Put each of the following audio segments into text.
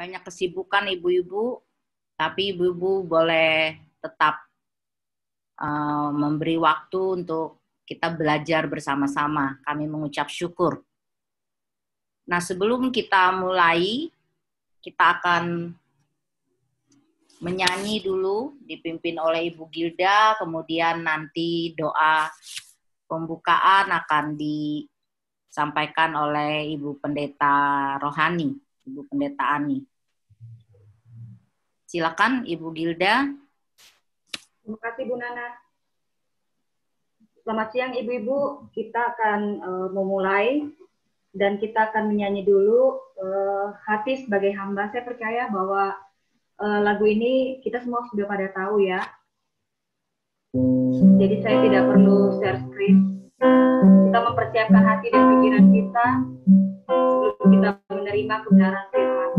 banyak kesibukan ibu-ibu, tapi ibu-ibu boleh tetap uh, memberi waktu untuk kita belajar bersama-sama. Kami mengucap syukur. Nah, sebelum kita mulai, kita akan menyanyi dulu, dipimpin oleh Ibu Gilda, kemudian nanti doa pembukaan akan disampaikan oleh Ibu Pendeta Rohani, Ibu Pendeta Ani. Silakan Ibu Gilda. Terima kasih Bu Nana. Selamat siang Ibu-ibu. Kita akan uh, memulai dan kita akan menyanyi dulu uh, hati sebagai hamba. Saya percaya bahwa uh, lagu ini kita semua sudah pada tahu ya. Jadi saya tidak perlu share screen. Kita mempersiapkan hati dan pikiran kita sebelum kita menerima kebenaran firman.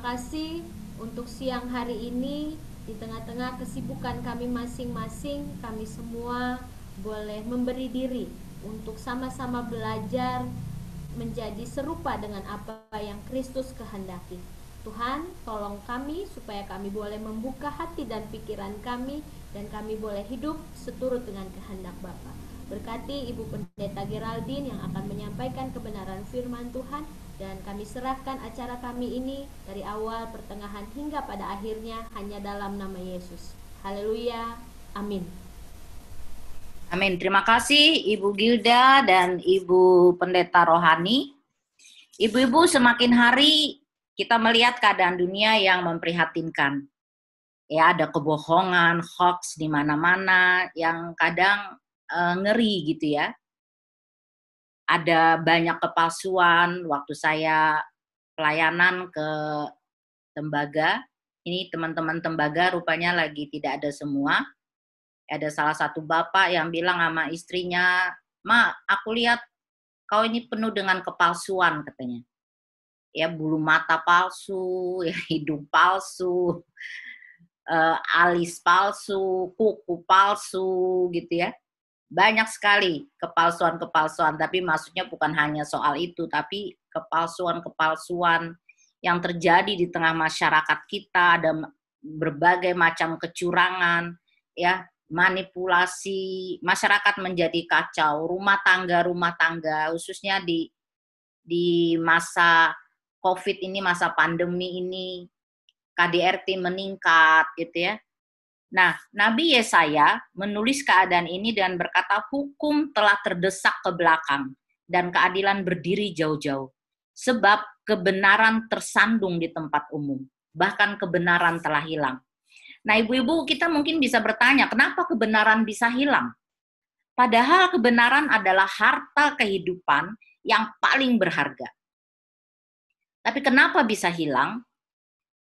Kasih untuk siang hari ini di tengah-tengah kesibukan kami masing-masing, kami semua boleh memberi diri untuk sama-sama belajar menjadi serupa dengan apa yang Kristus kehendaki. Tuhan, tolong kami supaya kami boleh membuka hati dan pikiran kami dan kami boleh hidup seturut dengan kehendak Bapa. Berkati Ibu Pendeta Geraldine yang akan menyampaikan kebenaran firman Tuhan dan kami serahkan acara kami ini dari awal, pertengahan hingga pada akhirnya hanya dalam nama Yesus. Haleluya. Amin. Amin. Terima kasih Ibu Gilda dan Ibu Pendeta Rohani. Ibu-ibu semakin hari kita melihat keadaan dunia yang memprihatinkan. Ya, ada kebohongan, hoax di mana-mana yang kadang uh, ngeri gitu ya ada banyak kepalsuan waktu saya pelayanan ke tembaga. Ini teman-teman tembaga rupanya lagi tidak ada semua. Ada salah satu bapak yang bilang sama istrinya, Ma, aku lihat kau ini penuh dengan kepalsuan katanya. Ya bulu mata palsu, ya hidung palsu, uh, alis palsu, kuku palsu gitu ya. Banyak sekali kepalsuan-kepalsuan, tapi maksudnya bukan hanya soal itu, tapi kepalsuan-kepalsuan yang terjadi di tengah masyarakat kita, ada berbagai macam kecurangan, ya manipulasi masyarakat menjadi kacau, rumah tangga rumah tangga khususnya di di masa COVID ini, masa pandemi ini KDRT meningkat gitu ya. Nah, Nabi Yesaya menulis keadaan ini dan berkata hukum telah terdesak ke belakang dan keadilan berdiri jauh-jauh. Sebab kebenaran tersandung di tempat umum, bahkan kebenaran telah hilang. Nah, ibu-ibu kita mungkin bisa bertanya, kenapa kebenaran bisa hilang? Padahal kebenaran adalah harta kehidupan yang paling berharga. Tapi kenapa bisa hilang?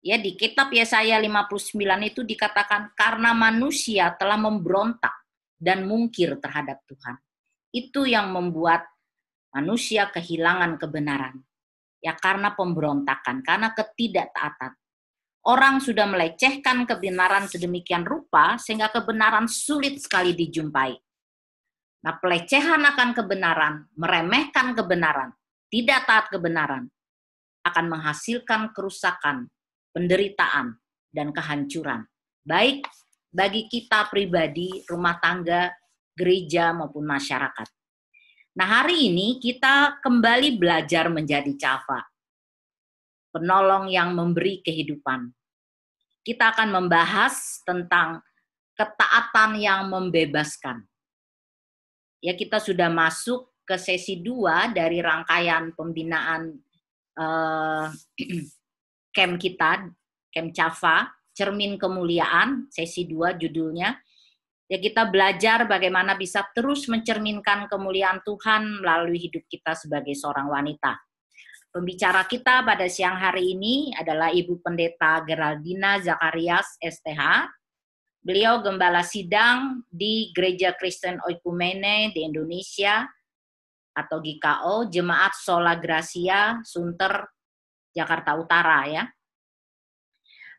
Ya di kitab Yesaya 59 itu dikatakan karena manusia telah memberontak dan mungkir terhadap Tuhan. Itu yang membuat manusia kehilangan kebenaran. Ya karena pemberontakan, karena ketidaktaatan. Orang sudah melecehkan kebenaran sedemikian rupa sehingga kebenaran sulit sekali dijumpai. Nah, pelecehan akan kebenaran, meremehkan kebenaran, tidak taat kebenaran, akan menghasilkan kerusakan penderitaan, dan kehancuran. Baik bagi kita pribadi, rumah tangga, gereja, maupun masyarakat. Nah hari ini kita kembali belajar menjadi cafa. Penolong yang memberi kehidupan. Kita akan membahas tentang ketaatan yang membebaskan. Ya kita sudah masuk ke sesi dua dari rangkaian pembinaan uh, camp kita, camp Cafa, Cermin Kemuliaan, sesi 2 judulnya. Ya kita belajar bagaimana bisa terus mencerminkan kemuliaan Tuhan melalui hidup kita sebagai seorang wanita. Pembicara kita pada siang hari ini adalah Ibu Pendeta Geraldina Zakarias STH. Beliau gembala sidang di Gereja Kristen Oikumene di Indonesia atau GKO, Jemaat Sola Gracia, Sunter, Jakarta Utara ya.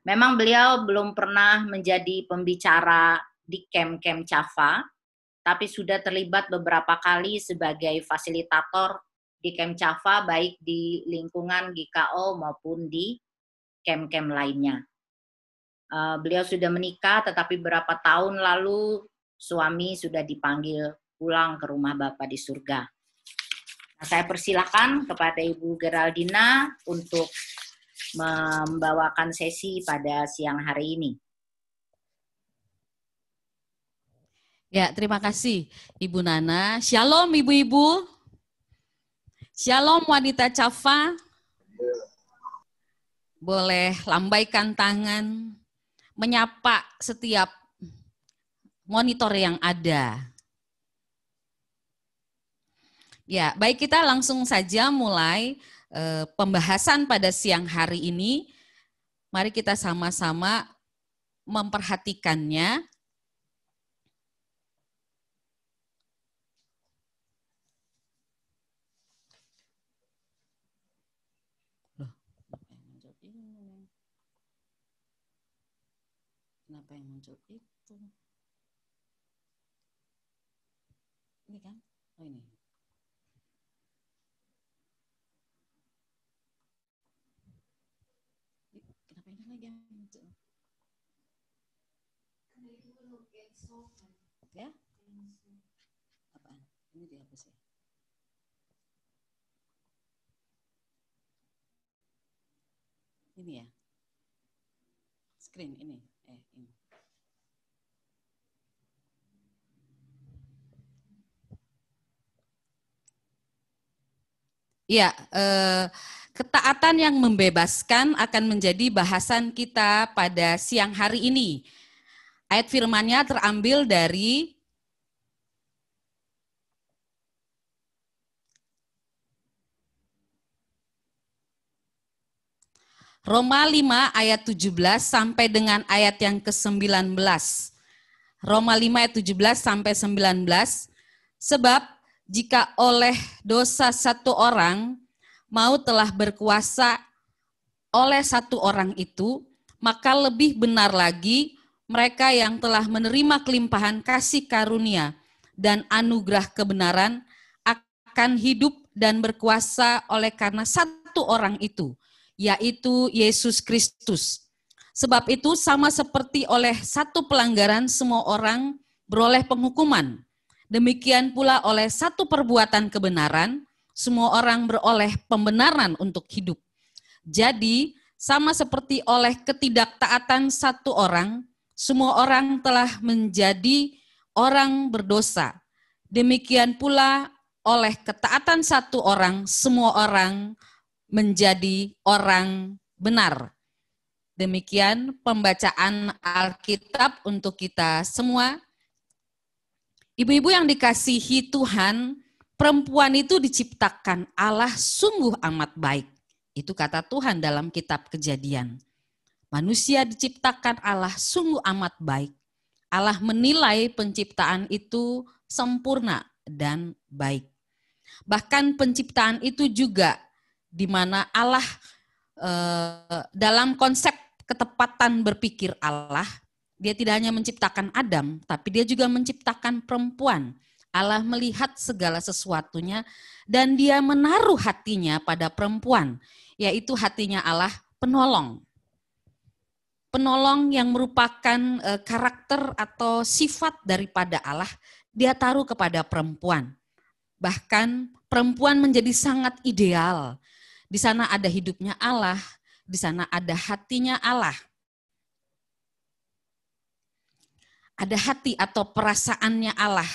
Memang beliau belum pernah menjadi pembicara di camp-camp Cafa, tapi sudah terlibat beberapa kali sebagai fasilitator di camp Cafa baik di lingkungan GKO maupun di camp-camp lainnya. Uh, beliau sudah menikah, tetapi beberapa tahun lalu suami sudah dipanggil pulang ke rumah Bapak di surga. Saya persilahkan kepada Ibu Geraldina untuk membawakan sesi pada siang hari ini. Ya, terima kasih Ibu Nana. Shalom Ibu-ibu. Shalom wanita Cafa. Boleh lambaikan tangan, menyapa setiap monitor yang ada. Ya, baik kita langsung saja mulai eh, pembahasan pada siang hari ini. Mari kita sama-sama memperhatikannya. Kenapa yang muncul itu? Ini kan? Oh ini. lagi yang muncul? Ya? Apaan? Ini dihapus ya? Ini ya? Screen ini? Eh, ini. Ya, eh, Ketaatan yang membebaskan akan menjadi bahasan kita pada siang hari ini. Ayat firmannya terambil dari Roma 5 ayat 17 sampai dengan ayat yang ke-19. Roma 5 ayat 17 sampai 19. Sebab jika oleh dosa satu orang mau telah berkuasa oleh satu orang itu, maka lebih benar lagi mereka yang telah menerima kelimpahan kasih karunia dan anugerah kebenaran akan hidup dan berkuasa oleh karena satu orang itu, yaitu Yesus Kristus. Sebab itu sama seperti oleh satu pelanggaran semua orang beroleh penghukuman. Demikian pula oleh satu perbuatan kebenaran semua orang beroleh pembenaran untuk hidup. Jadi sama seperti oleh ketidaktaatan satu orang semua orang telah menjadi orang berdosa. Demikian pula oleh ketaatan satu orang semua orang menjadi orang benar. Demikian pembacaan Alkitab untuk kita semua. Ibu-ibu yang dikasihi Tuhan, perempuan itu diciptakan Allah sungguh amat baik. Itu kata Tuhan dalam kitab Kejadian. Manusia diciptakan Allah sungguh amat baik. Allah menilai penciptaan itu sempurna dan baik. Bahkan penciptaan itu juga di mana Allah eh, dalam konsep ketepatan berpikir Allah, dia tidak hanya menciptakan Adam, tapi dia juga menciptakan perempuan. Allah melihat segala sesuatunya dan dia menaruh hatinya pada perempuan, yaitu hatinya Allah penolong. Penolong yang merupakan eh, karakter atau sifat daripada Allah, dia taruh kepada perempuan. Bahkan perempuan menjadi sangat ideal di sana ada hidupnya Allah, di sana ada hatinya Allah. Ada hati atau perasaannya Allah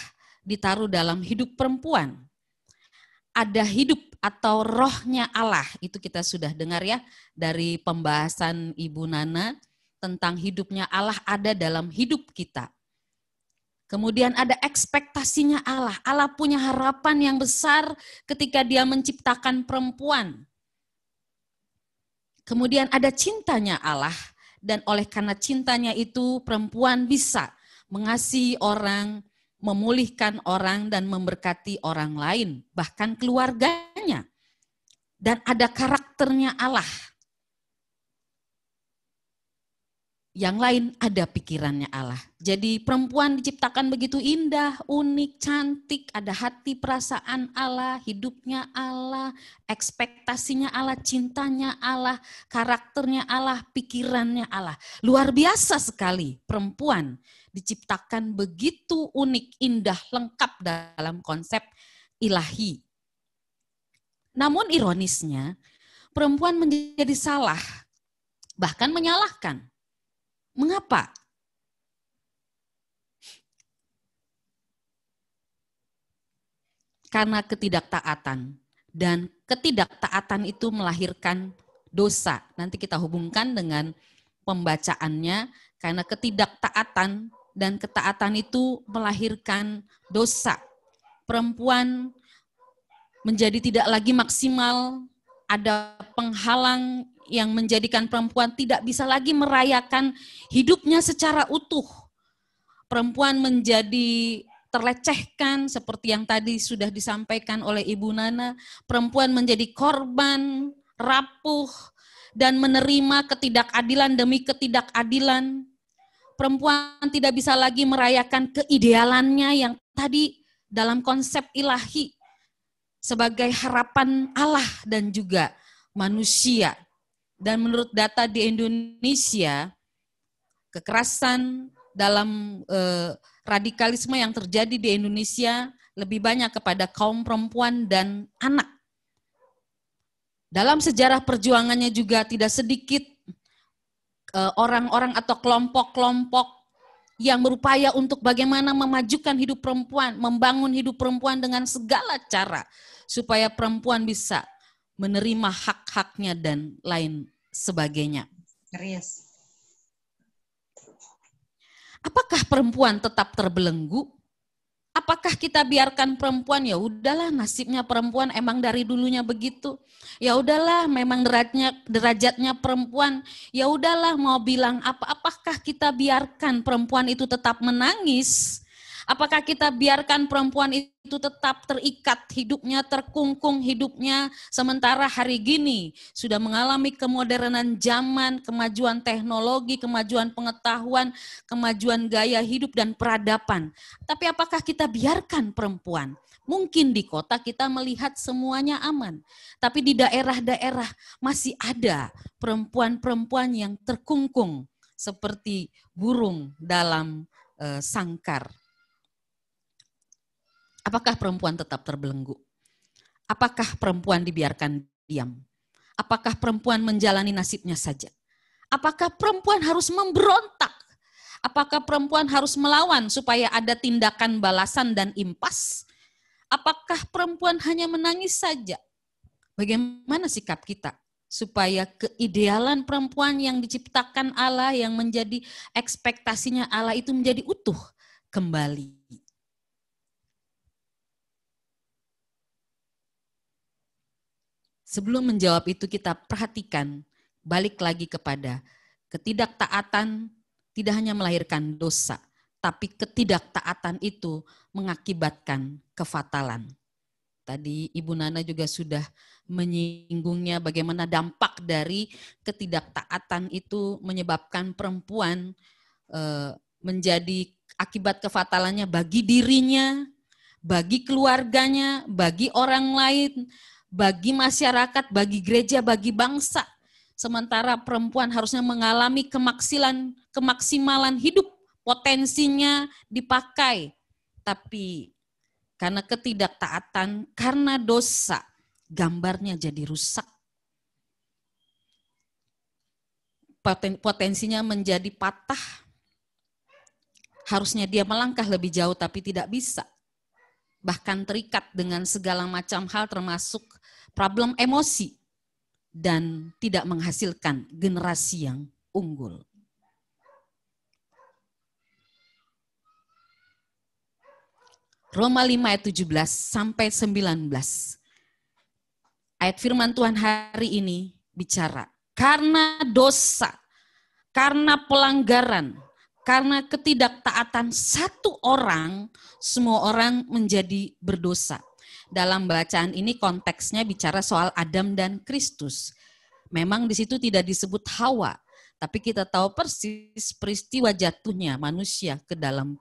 ditaruh dalam hidup perempuan. Ada hidup atau rohnya Allah, itu kita sudah dengar ya dari pembahasan Ibu Nana tentang hidupnya Allah ada dalam hidup kita. Kemudian ada ekspektasinya Allah. Allah punya harapan yang besar ketika dia menciptakan perempuan. Kemudian ada cintanya Allah dan oleh karena cintanya itu perempuan bisa mengasihi orang, memulihkan orang dan memberkati orang lain, bahkan keluarganya. Dan ada karakternya Allah yang lain ada pikirannya Allah. Jadi perempuan diciptakan begitu indah, unik, cantik, ada hati perasaan Allah, hidupnya Allah, ekspektasinya Allah, cintanya Allah, karakternya Allah, pikirannya Allah. Luar biasa sekali perempuan diciptakan begitu unik, indah, lengkap dalam konsep ilahi. Namun ironisnya, perempuan menjadi salah, bahkan menyalahkan Mengapa? Karena ketidaktaatan. Dan ketidaktaatan itu melahirkan dosa. Nanti kita hubungkan dengan pembacaannya. Karena ketidaktaatan dan ketaatan itu melahirkan dosa. Perempuan menjadi tidak lagi maksimal, ada penghalang yang menjadikan perempuan tidak bisa lagi merayakan hidupnya secara utuh. Perempuan menjadi terlecehkan seperti yang tadi sudah disampaikan oleh Ibu Nana. Perempuan menjadi korban, rapuh, dan menerima ketidakadilan demi ketidakadilan. Perempuan tidak bisa lagi merayakan keidealannya yang tadi dalam konsep ilahi sebagai harapan Allah dan juga manusia. Dan menurut data di Indonesia, kekerasan dalam eh, radikalisme yang terjadi di Indonesia lebih banyak kepada kaum perempuan dan anak. Dalam sejarah perjuangannya juga tidak sedikit eh, orang-orang eh, atau kelompok-kelompok yang berupaya untuk bagaimana memajukan hidup perempuan, membangun hidup perempuan dengan segala cara supaya perempuan bisa menerima hak-haknya dan lain sebagainya. Serius. Apakah perempuan tetap terbelenggu? Apakah kita biarkan perempuan ya udahlah nasibnya perempuan emang dari dulunya begitu. Ya udahlah memang derajatnya derajatnya perempuan. Ya udahlah mau bilang apa apakah kita biarkan perempuan itu tetap menangis? Apakah kita biarkan perempuan itu tetap terikat hidupnya, terkungkung hidupnya, sementara hari gini sudah mengalami kemodernan zaman, kemajuan teknologi, kemajuan pengetahuan, kemajuan gaya hidup dan peradaban. Tapi apakah kita biarkan perempuan? Mungkin di kota kita melihat semuanya aman, tapi di daerah-daerah masih ada perempuan-perempuan yang terkungkung seperti burung dalam uh, sangkar. Apakah perempuan tetap terbelenggu? Apakah perempuan dibiarkan diam? Apakah perempuan menjalani nasibnya saja? Apakah perempuan harus memberontak? Apakah perempuan harus melawan supaya ada tindakan balasan dan impas? Apakah perempuan hanya menangis saja? Bagaimana sikap kita supaya keidealan perempuan yang diciptakan Allah yang menjadi ekspektasinya Allah itu menjadi utuh kembali? Sebelum menjawab itu kita perhatikan balik lagi kepada ketidaktaatan tidak hanya melahirkan dosa, tapi ketidaktaatan itu mengakibatkan kefatalan. Tadi Ibu Nana juga sudah menyinggungnya bagaimana dampak dari ketidaktaatan itu menyebabkan perempuan eh, menjadi akibat kefatalannya bagi dirinya, bagi keluarganya, bagi orang lain, bagi masyarakat, bagi gereja, bagi bangsa. Sementara perempuan harusnya mengalami kemaksilan, kemaksimalan hidup, potensinya dipakai. Tapi karena ketidaktaatan, karena dosa, gambarnya jadi rusak. Potensinya menjadi patah. Harusnya dia melangkah lebih jauh tapi tidak bisa bahkan terikat dengan segala macam hal termasuk problem emosi dan tidak menghasilkan generasi yang unggul. Roma 5 ayat 17 sampai 19. Ayat firman Tuhan hari ini bicara, karena dosa, karena pelanggaran, karena ketidaktaatan satu orang, semua orang menjadi berdosa. Dalam bacaan ini konteksnya bicara soal Adam dan Kristus. Memang di situ tidak disebut Hawa, tapi kita tahu persis peristiwa jatuhnya manusia ke dalam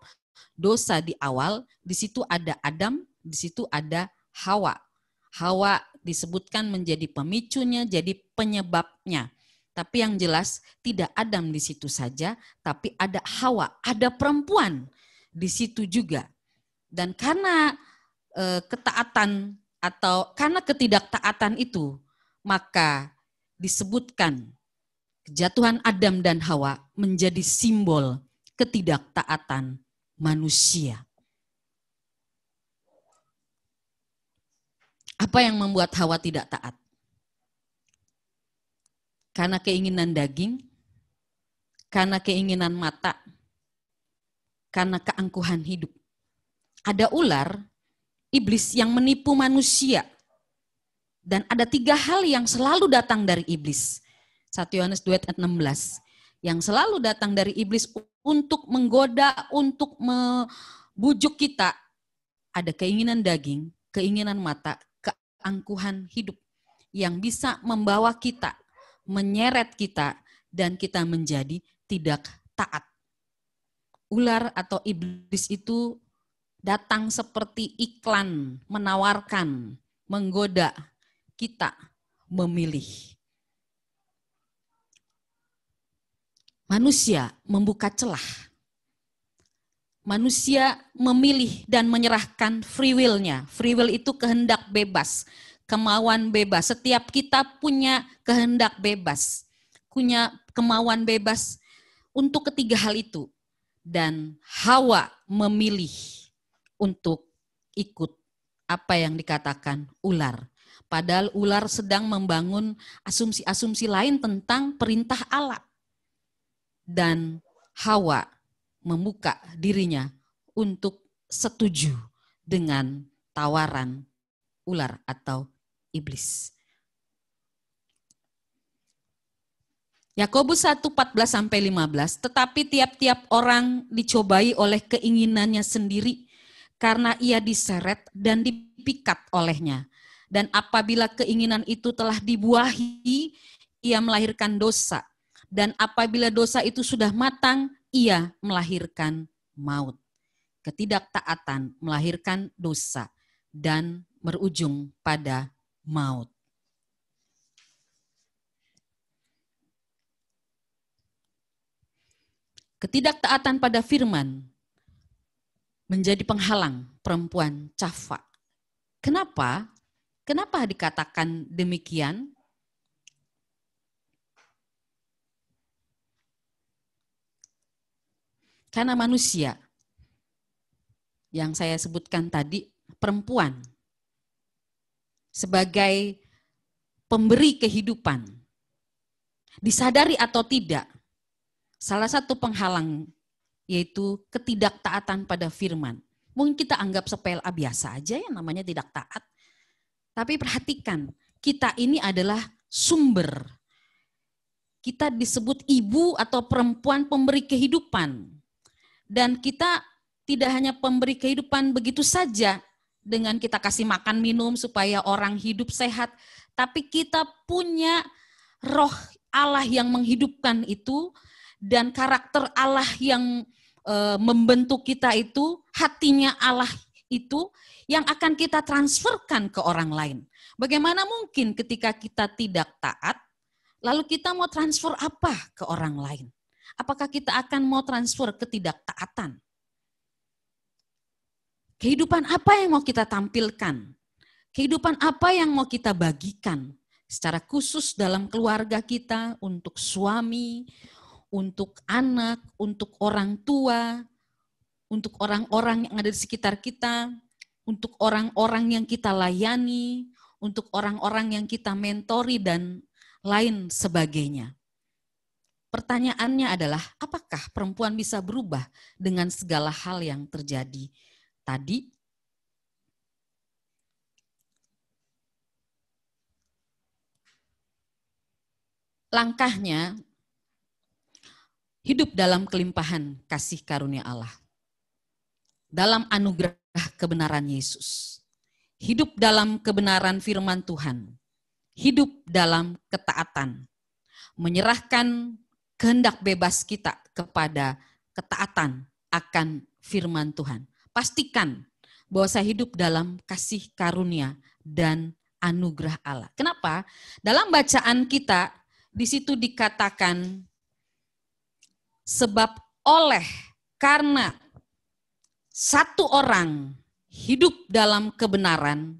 dosa di awal, di situ ada Adam, di situ ada Hawa. Hawa disebutkan menjadi pemicunya, jadi penyebabnya. Tapi yang jelas tidak Adam di situ saja, tapi ada Hawa, ada perempuan di situ juga. Dan karena e, ketaatan atau karena ketidaktaatan itu, maka disebutkan kejatuhan Adam dan Hawa menjadi simbol ketidaktaatan manusia. Apa yang membuat Hawa tidak taat? Karena keinginan daging, karena keinginan mata, karena keangkuhan hidup. Ada ular, iblis yang menipu manusia. Dan ada tiga hal yang selalu datang dari iblis. 1 Yohanes 2 ayat 16. Yang selalu datang dari iblis untuk menggoda, untuk membujuk kita. Ada keinginan daging, keinginan mata, keangkuhan hidup. Yang bisa membawa kita menyeret kita dan kita menjadi tidak taat. Ular atau iblis itu datang seperti iklan, menawarkan, menggoda kita memilih. Manusia membuka celah. Manusia memilih dan menyerahkan free will-nya. Free will itu kehendak bebas kemauan bebas. Setiap kita punya kehendak bebas, punya kemauan bebas untuk ketiga hal itu. Dan Hawa memilih untuk ikut apa yang dikatakan ular. Padahal ular sedang membangun asumsi-asumsi lain tentang perintah Allah. Dan Hawa membuka dirinya untuk setuju dengan tawaran ular atau iblis. Yakobus 1, 14 sampai 15, tetapi tiap-tiap orang dicobai oleh keinginannya sendiri karena ia diseret dan dipikat olehnya. Dan apabila keinginan itu telah dibuahi, ia melahirkan dosa. Dan apabila dosa itu sudah matang, ia melahirkan maut. Ketidaktaatan melahirkan dosa dan berujung pada maut. Ketidaktaatan pada firman menjadi penghalang perempuan Cafa. Kenapa? Kenapa dikatakan demikian? Karena manusia yang saya sebutkan tadi, perempuan sebagai pemberi kehidupan, disadari atau tidak, Salah satu penghalang yaitu ketidaktaatan pada firman. Mungkin kita anggap sepele biasa aja yang namanya tidak taat. Tapi perhatikan, kita ini adalah sumber. Kita disebut ibu atau perempuan pemberi kehidupan. Dan kita tidak hanya pemberi kehidupan begitu saja dengan kita kasih makan minum supaya orang hidup sehat, tapi kita punya roh Allah yang menghidupkan itu dan karakter Allah yang e, membentuk kita itu, hatinya Allah itu yang akan kita transferkan ke orang lain. Bagaimana mungkin ketika kita tidak taat, lalu kita mau transfer apa ke orang lain? Apakah kita akan mau transfer ketidaktaatan? Kehidupan apa yang mau kita tampilkan? Kehidupan apa yang mau kita bagikan? Secara khusus dalam keluarga kita, untuk suami, untuk anak, untuk orang tua, untuk orang-orang yang ada di sekitar kita, untuk orang-orang yang kita layani, untuk orang-orang yang kita mentori, dan lain sebagainya. Pertanyaannya adalah, apakah perempuan bisa berubah dengan segala hal yang terjadi tadi? Langkahnya hidup dalam kelimpahan kasih karunia Allah. Dalam anugerah kebenaran Yesus. Hidup dalam kebenaran firman Tuhan. Hidup dalam ketaatan. Menyerahkan kehendak bebas kita kepada ketaatan akan firman Tuhan. Pastikan bahwa saya hidup dalam kasih karunia dan anugerah Allah. Kenapa? Dalam bacaan kita di situ dikatakan Sebab oleh karena satu orang hidup dalam kebenaran,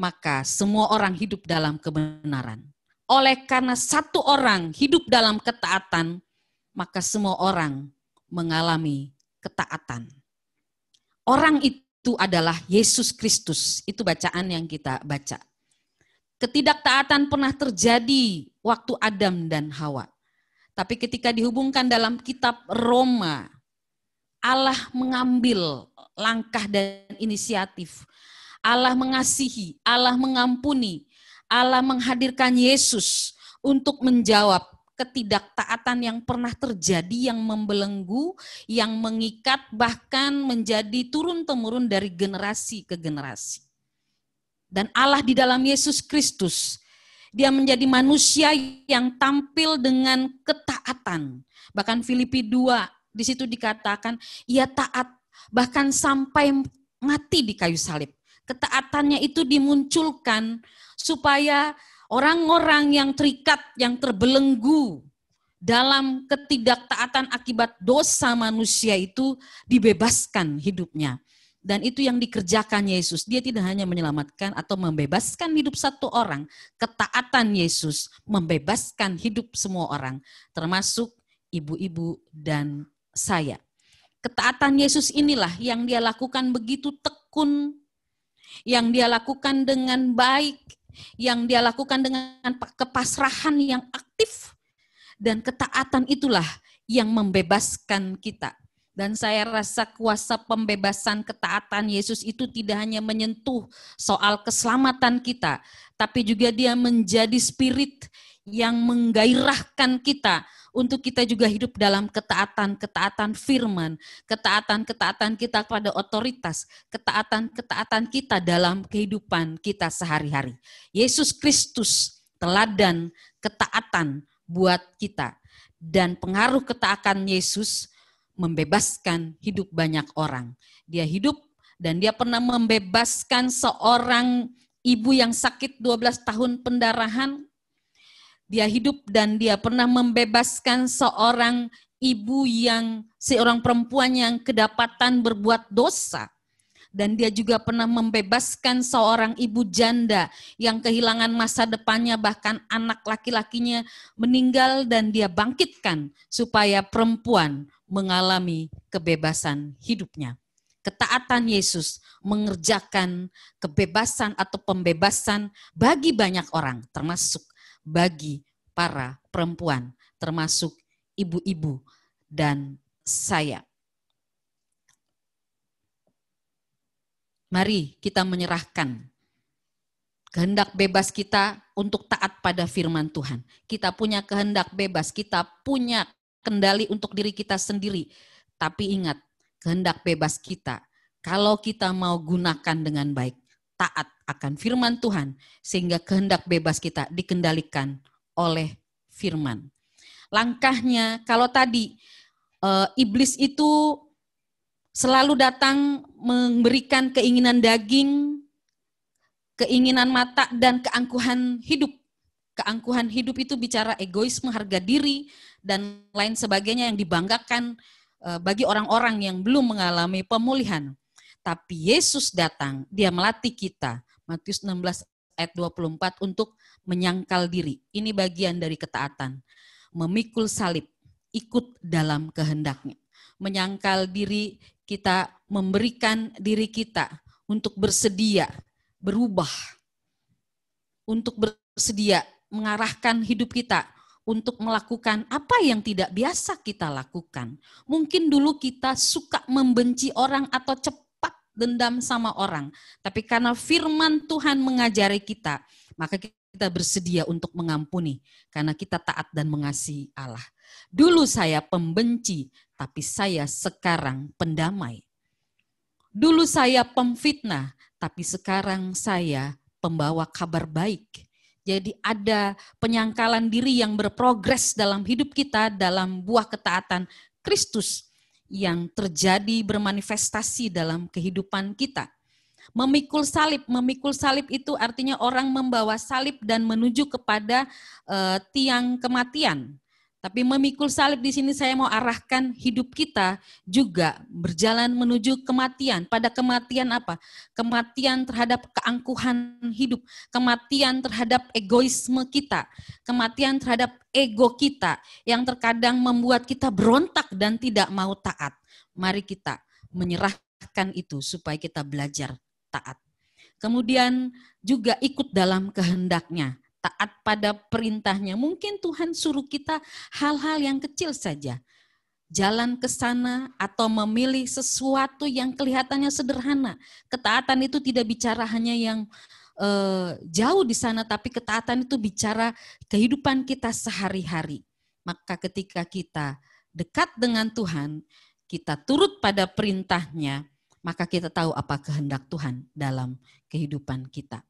maka semua orang hidup dalam kebenaran. Oleh karena satu orang hidup dalam ketaatan, maka semua orang mengalami ketaatan. Orang itu adalah Yesus Kristus. Itu bacaan yang kita baca. Ketidaktaatan pernah terjadi waktu Adam dan Hawa. Tapi ketika dihubungkan dalam kitab Roma, Allah mengambil langkah dan inisiatif. Allah mengasihi, Allah mengampuni, Allah menghadirkan Yesus untuk menjawab ketidaktaatan yang pernah terjadi yang membelenggu, yang mengikat bahkan menjadi turun-temurun dari generasi ke generasi. Dan Allah di dalam Yesus Kristus dia menjadi manusia yang tampil dengan ketaatan. Bahkan Filipi 2 di situ dikatakan ia taat bahkan sampai mati di kayu salib. Ketaatannya itu dimunculkan supaya orang-orang yang terikat, yang terbelenggu dalam ketidaktaatan akibat dosa manusia itu dibebaskan hidupnya. Dan itu yang dikerjakan Yesus. Dia tidak hanya menyelamatkan atau membebaskan hidup satu orang. Ketaatan Yesus membebaskan hidup semua orang. Termasuk ibu-ibu dan saya. Ketaatan Yesus inilah yang dia lakukan begitu tekun. Yang dia lakukan dengan baik. Yang dia lakukan dengan kepasrahan yang aktif. Dan ketaatan itulah yang membebaskan kita Dan saya rasa kuasa pembebasan ketaatan Yesus itu tidak hanya menyentuh soal keselamatan kita, tapi juga dia menjadi spirit yang menggairahkan kita untuk kita juga hidup dalam ketaatan-ketaatan firman, ketaatan-ketaatan kita pada otoritas, ketaatan-ketaatan kita dalam kehidupan kita sehari-hari. Yesus Kristus teladan ketaatan buat kita dan pengaruh ketaatan Yesus membebaskan hidup banyak orang. Dia hidup dan dia pernah membebaskan seorang ibu yang sakit 12 tahun pendarahan dia hidup dan dia pernah membebaskan seorang ibu yang seorang perempuan yang kedapatan berbuat dosa dan dia juga pernah membebaskan seorang ibu janda yang kehilangan masa depannya bahkan anak laki-lakinya meninggal dan dia bangkitkan supaya perempuan mengalami kebebasan hidupnya. Ketaatan Yesus mengerjakan kebebasan atau pembebasan bagi banyak orang termasuk bagi para perempuan, termasuk ibu-ibu dan saya. Mari kita menyerahkan kehendak bebas kita untuk taat pada firman Tuhan. Kita punya kehendak bebas, kita punya kendali untuk diri kita sendiri. Tapi ingat, kehendak bebas kita, kalau kita mau gunakan dengan baik, taat akan firman Tuhan, sehingga kehendak bebas kita dikendalikan oleh firman. Langkahnya, kalau tadi uh, iblis itu selalu datang memberikan keinginan daging, keinginan mata, dan keangkuhan hidup. Keangkuhan hidup itu bicara egoisme, harga diri, dan lain sebagainya yang dibanggakan uh, bagi orang-orang yang belum mengalami pemulihan. Tapi Yesus datang, dia melatih kita. Matius 16 ayat 24 untuk menyangkal diri. Ini bagian dari ketaatan. Memikul salib, ikut dalam kehendaknya. Menyangkal diri kita, memberikan diri kita untuk bersedia, berubah. Untuk bersedia mengarahkan hidup kita untuk melakukan apa yang tidak biasa kita lakukan. Mungkin dulu kita suka membenci orang atau cepat dendam sama orang. Tapi karena firman Tuhan mengajari kita, maka kita bersedia untuk mengampuni karena kita taat dan mengasihi Allah. Dulu saya pembenci, tapi saya sekarang pendamai. Dulu saya pemfitnah, tapi sekarang saya pembawa kabar baik. Jadi ada penyangkalan diri yang berprogres dalam hidup kita dalam buah ketaatan Kristus yang terjadi bermanifestasi dalam kehidupan kita. Memikul salib, memikul salib itu artinya orang membawa salib dan menuju kepada uh, tiang kematian. Tapi memikul salib di sini saya mau arahkan hidup kita juga berjalan menuju kematian. Pada kematian apa? Kematian terhadap keangkuhan hidup, kematian terhadap egoisme kita, kematian terhadap ego kita yang terkadang membuat kita berontak dan tidak mau taat. Mari kita menyerahkan itu supaya kita belajar taat. Kemudian juga ikut dalam kehendaknya taat pada perintahnya. Mungkin Tuhan suruh kita hal-hal yang kecil saja. Jalan ke sana atau memilih sesuatu yang kelihatannya sederhana. Ketaatan itu tidak bicara hanya yang uh, jauh di sana, tapi ketaatan itu bicara kehidupan kita sehari-hari. Maka ketika kita dekat dengan Tuhan, kita turut pada perintahnya, maka kita tahu apa kehendak Tuhan dalam kehidupan kita.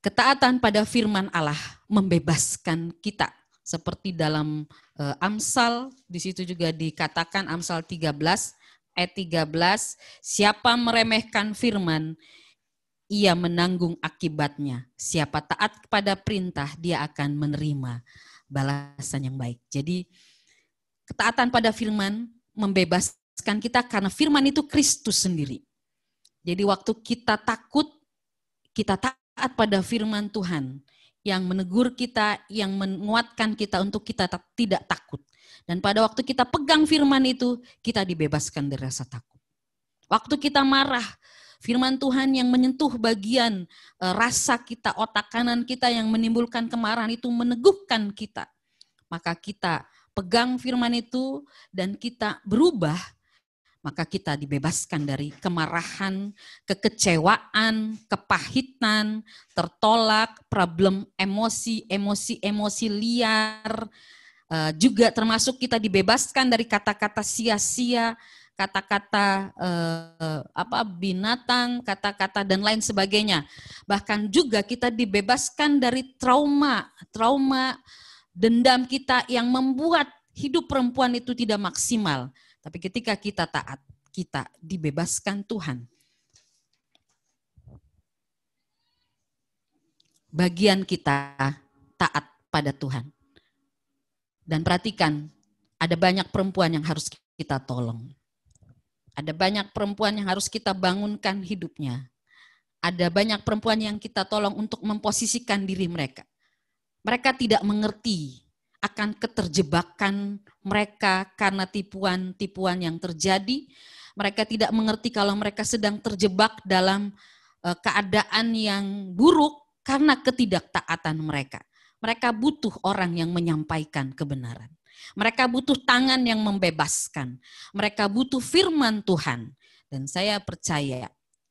Ketaatan pada firman Allah membebaskan kita. Seperti dalam uh, Amsal, di situ juga dikatakan Amsal 13 ayat 13, siapa meremehkan firman, ia menanggung akibatnya. Siapa taat kepada perintah, dia akan menerima balasan yang baik. Jadi ketaatan pada firman membebaskan kita karena firman itu Kristus sendiri. Jadi waktu kita takut, kita takut taat pada firman Tuhan yang menegur kita, yang menguatkan kita untuk kita tidak takut. Dan pada waktu kita pegang firman itu, kita dibebaskan dari rasa takut. Waktu kita marah, firman Tuhan yang menyentuh bagian e, rasa kita, otak kanan kita yang menimbulkan kemarahan itu meneguhkan kita. Maka kita pegang firman itu dan kita berubah, maka kita dibebaskan dari kemarahan, kekecewaan, kepahitan, tertolak, problem emosi, emosi, emosi liar, eh, juga termasuk kita dibebaskan dari kata-kata sia-sia, kata-kata eh, apa binatang, kata-kata dan lain sebagainya. Bahkan juga kita dibebaskan dari trauma, trauma dendam kita yang membuat hidup perempuan itu tidak maksimal tapi ketika kita taat, kita dibebaskan Tuhan. Bagian kita taat pada Tuhan. Dan perhatikan, ada banyak perempuan yang harus kita tolong. Ada banyak perempuan yang harus kita bangunkan hidupnya. Ada banyak perempuan yang kita tolong untuk memposisikan diri mereka. Mereka tidak mengerti akan keterjebakan mereka karena tipuan-tipuan yang terjadi. Mereka tidak mengerti kalau mereka sedang terjebak dalam eh, keadaan yang buruk karena ketidaktaatan mereka. Mereka butuh orang yang menyampaikan kebenaran. Mereka butuh tangan yang membebaskan. Mereka butuh firman Tuhan. Dan saya percaya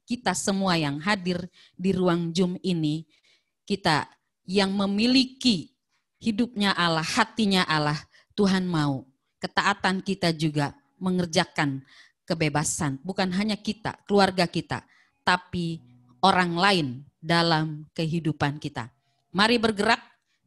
kita semua yang hadir di ruang Zoom ini, kita yang memiliki hidupnya Allah, hatinya Allah, Tuhan mau ketaatan kita juga mengerjakan kebebasan. Bukan hanya kita, keluarga kita, tapi orang lain dalam kehidupan kita. Mari bergerak,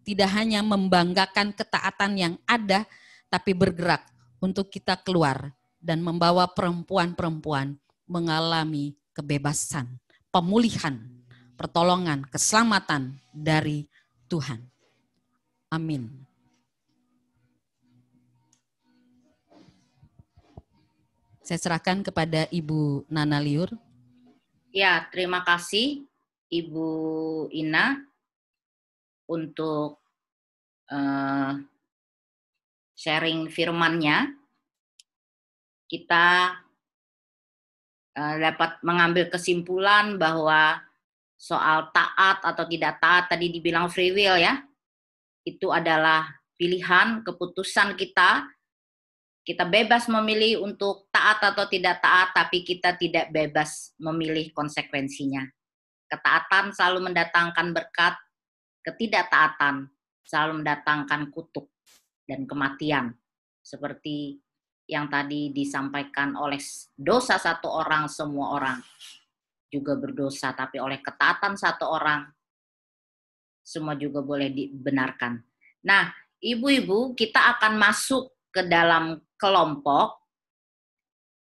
tidak hanya membanggakan ketaatan yang ada, tapi bergerak untuk kita keluar dan membawa perempuan-perempuan mengalami kebebasan, pemulihan, pertolongan, keselamatan dari Tuhan. Amin. Saya serahkan kepada Ibu Nana Liur. Ya, terima kasih Ibu Ina untuk uh, sharing firmannya. Kita uh, dapat mengambil kesimpulan bahwa soal taat atau tidak taat tadi dibilang free will ya itu adalah pilihan, keputusan kita. Kita bebas memilih untuk taat atau tidak taat, tapi kita tidak bebas memilih konsekuensinya. Ketaatan selalu mendatangkan berkat, ketidaktaatan selalu mendatangkan kutuk dan kematian. Seperti yang tadi disampaikan oleh dosa satu orang, semua orang juga berdosa, tapi oleh ketaatan satu orang, semua juga boleh dibenarkan. Nah, ibu-ibu, kita akan masuk ke dalam kelompok.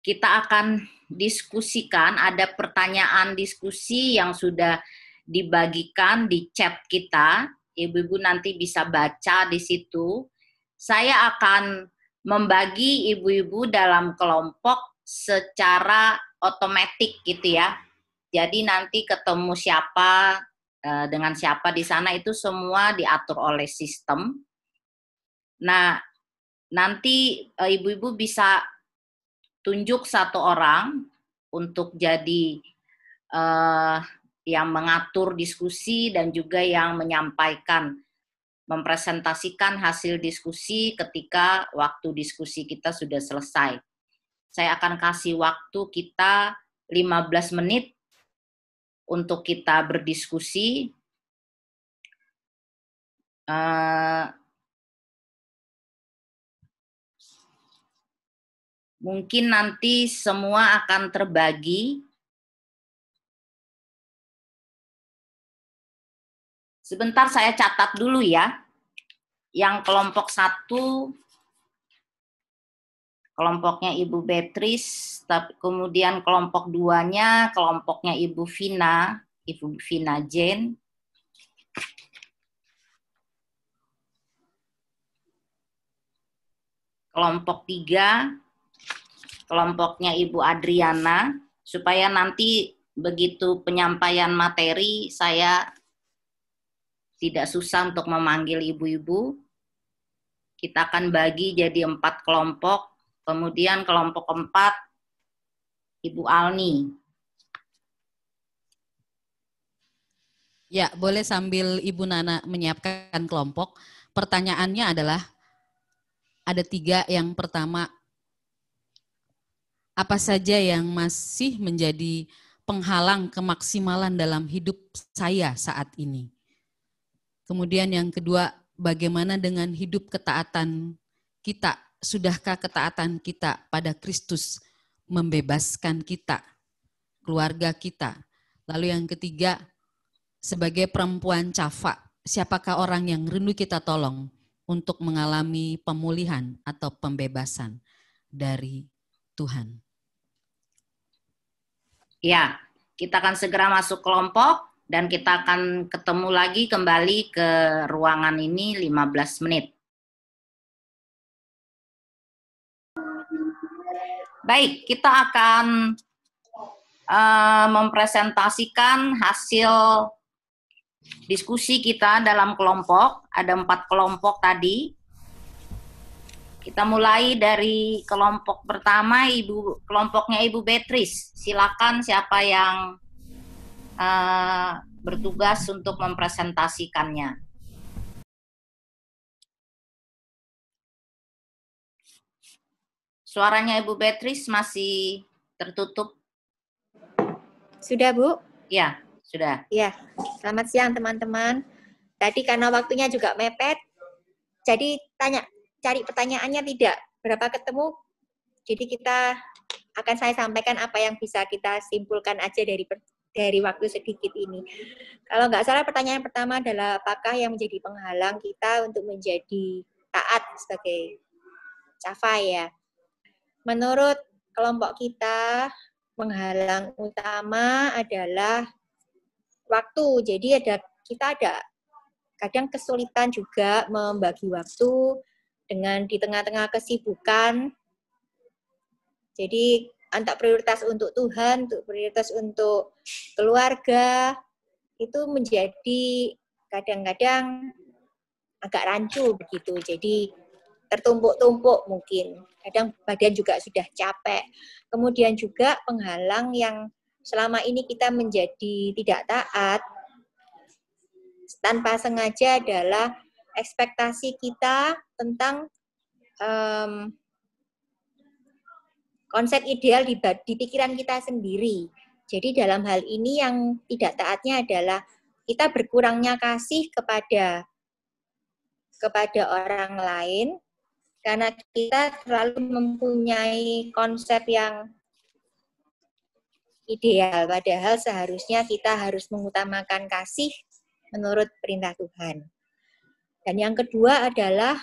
Kita akan diskusikan, ada pertanyaan diskusi yang sudah dibagikan di chat kita. Ibu-ibu nanti bisa baca di situ. Saya akan membagi ibu-ibu dalam kelompok secara otomatis gitu ya. Jadi nanti ketemu siapa Eh, dengan siapa di sana itu semua diatur oleh sistem. Nah, nanti eh, ibu-ibu bisa tunjuk satu orang untuk jadi uh, yang mengatur diskusi dan juga yang menyampaikan mempresentasikan hasil diskusi ketika waktu diskusi kita sudah selesai. Saya akan kasih waktu kita 15 menit untuk kita berdiskusi. Uh, mungkin nanti semua akan terbagi. Sebentar saya catat dulu ya. Yang kelompok satu kelompoknya Ibu Beatrice, tapi kemudian kelompok duanya kelompoknya Ibu Vina, Ibu Vina Jane. Kelompok tiga, kelompoknya Ibu Adriana, supaya nanti begitu penyampaian materi saya tidak susah untuk memanggil ibu-ibu. Kita akan bagi jadi empat kelompok Kemudian kelompok keempat, Ibu Alni. Ya, boleh sambil Ibu Nana menyiapkan kelompok. Pertanyaannya adalah, ada tiga. Yang pertama, apa saja yang masih menjadi penghalang kemaksimalan dalam hidup saya saat ini. Kemudian yang kedua, bagaimana dengan hidup ketaatan kita? Sudahkah ketaatan kita pada Kristus membebaskan kita, keluarga kita? Lalu yang ketiga, sebagai perempuan cafa, siapakah orang yang rindu kita tolong untuk mengalami pemulihan atau pembebasan dari Tuhan? Ya, kita akan segera masuk kelompok dan kita akan ketemu lagi kembali ke ruangan ini 15 menit. Baik, kita akan uh, mempresentasikan hasil diskusi kita dalam kelompok. Ada empat kelompok tadi. Kita mulai dari kelompok pertama, ibu kelompoknya Ibu Beatrice. Silakan siapa yang uh, bertugas untuk mempresentasikannya. Suaranya Ibu Beatrice masih tertutup. Sudah, Bu? Ya, sudah. Ya, selamat siang teman-teman. Tadi karena waktunya juga mepet, jadi tanya cari pertanyaannya tidak berapa ketemu. Jadi kita akan saya sampaikan apa yang bisa kita simpulkan aja dari dari waktu sedikit ini. Kalau nggak salah pertanyaan pertama adalah apakah yang menjadi penghalang kita untuk menjadi taat sebagai cafa ya. Menurut kelompok kita, penghalang utama adalah waktu. Jadi ada kita ada kadang kesulitan juga membagi waktu dengan di tengah-tengah kesibukan. Jadi antara prioritas untuk Tuhan, untuk prioritas untuk keluarga, itu menjadi kadang-kadang agak rancu begitu. Jadi tertumpuk-tumpuk mungkin. Kadang badan juga sudah capek. Kemudian juga penghalang yang selama ini kita menjadi tidak taat tanpa sengaja adalah ekspektasi kita tentang um, konsep ideal di, di pikiran kita sendiri. Jadi dalam hal ini yang tidak taatnya adalah kita berkurangnya kasih kepada kepada orang lain karena kita terlalu mempunyai konsep yang ideal padahal seharusnya kita harus mengutamakan kasih menurut perintah Tuhan. Dan yang kedua adalah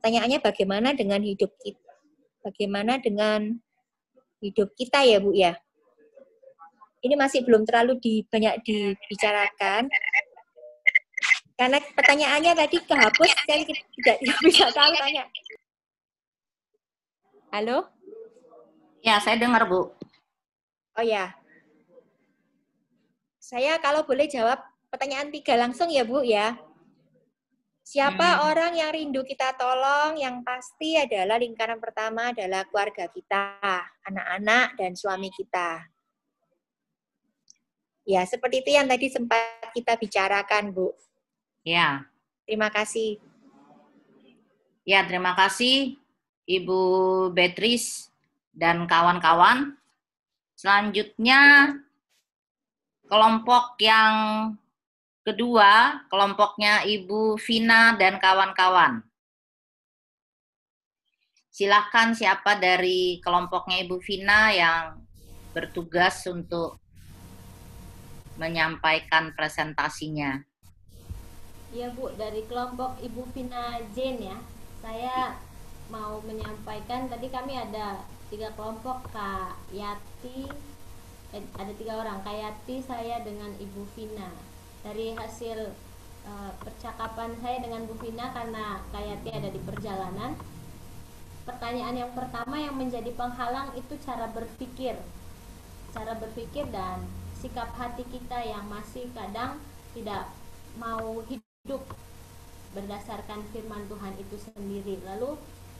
pertanyaannya bagaimana dengan hidup kita? Bagaimana dengan hidup kita ya Bu ya? Ini masih belum terlalu di, banyak dibicarakan. Karena pertanyaannya tadi kehapus, saya tidak, tidak bisa tahu tanya. Halo? Ya, saya dengar Bu. Oh ya. Saya kalau boleh jawab pertanyaan tiga langsung ya Bu ya. Siapa hmm. orang yang rindu kita tolong? Yang pasti adalah lingkaran pertama adalah keluarga kita, anak-anak dan suami kita. Ya, seperti itu yang tadi sempat kita bicarakan, Bu. Ya. Terima kasih. Ya, terima kasih Ibu Beatrice dan kawan-kawan. Selanjutnya kelompok yang Kedua, kelompoknya Ibu Vina dan kawan-kawan. Silakan siapa dari kelompoknya Ibu Vina yang bertugas untuk menyampaikan presentasinya. Ya Bu, dari kelompok Ibu Vina Jen ya, saya mau menyampaikan tadi kami ada tiga kelompok Kak Yati, eh, ada tiga orang Kak Yati, saya dengan Ibu Vina dari hasil uh, percakapan saya dengan Bu Vina karena Kayati ada di perjalanan. Pertanyaan yang pertama yang menjadi penghalang itu cara berpikir. Cara berpikir dan sikap hati kita yang masih kadang tidak mau hidup berdasarkan firman Tuhan itu sendiri. Lalu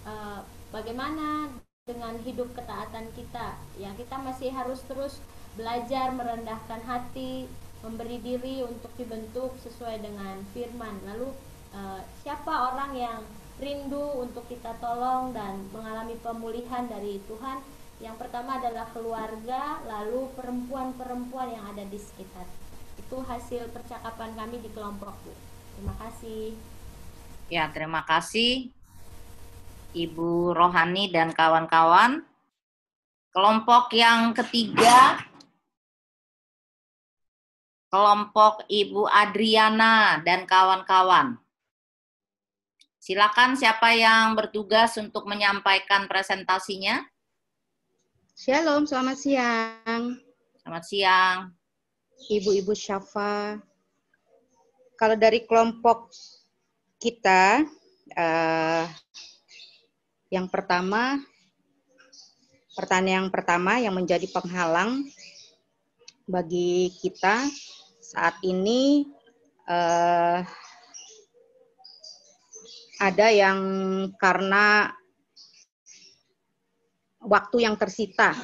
uh, bagaimana dengan hidup ketaatan kita? Ya kita masih harus terus belajar merendahkan hati memberi diri untuk dibentuk sesuai dengan firman. Lalu uh, siapa orang yang rindu untuk kita tolong dan mengalami pemulihan dari Tuhan. Yang pertama adalah keluarga, lalu perempuan-perempuan yang ada di sekitar. Itu hasil percakapan kami di kelompok, Bu. Terima kasih. Ya, terima kasih Ibu Rohani dan kawan-kawan. Kelompok yang ketiga, kelompok Ibu Adriana dan kawan-kawan. Silakan siapa yang bertugas untuk menyampaikan presentasinya. Shalom, selamat siang. Selamat siang. Ibu-ibu Syafa. Kalau dari kelompok kita, uh, yang pertama, pertanyaan yang pertama yang menjadi penghalang bagi kita saat ini uh, ada yang karena waktu yang tersita.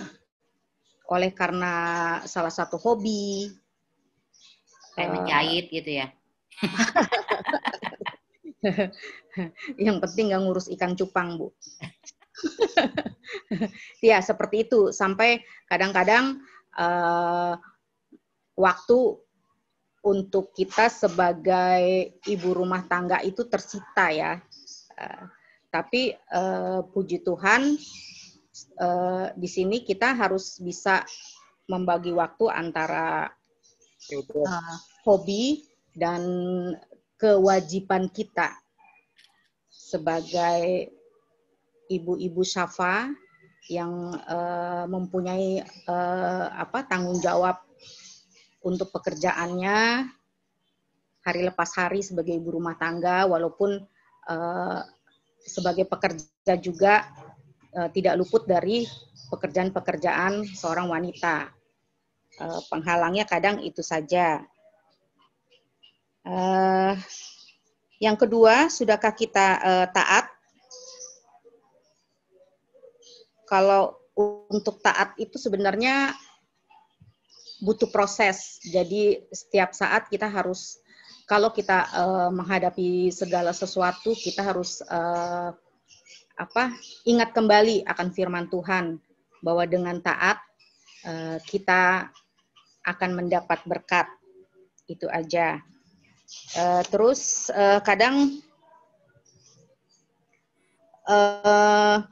Oleh karena salah satu hobi kayak menjahit gitu ya? Yang penting nggak ngurus ikan cupang bu. Ya seperti itu. Sampai kadang-kadang uh, waktu untuk kita sebagai ibu rumah tangga itu tersita ya. Uh, tapi uh, puji Tuhan uh, di sini kita harus bisa membagi waktu antara uh, hobi dan kewajiban kita sebagai ibu-ibu syafa yang uh, mempunyai uh, apa tanggung jawab untuk pekerjaannya hari lepas hari sebagai ibu rumah tangga walaupun uh, sebagai pekerja juga uh, tidak luput dari pekerjaan-pekerjaan seorang wanita. Uh, penghalangnya kadang itu saja. Uh, yang kedua, sudahkah kita uh, taat? Kalau untuk taat itu sebenarnya butuh proses. Jadi setiap saat kita harus kalau kita uh, menghadapi segala sesuatu kita harus uh, apa? ingat kembali akan firman Tuhan bahwa dengan taat uh, kita akan mendapat berkat. Itu aja. Uh, terus uh, kadang uh,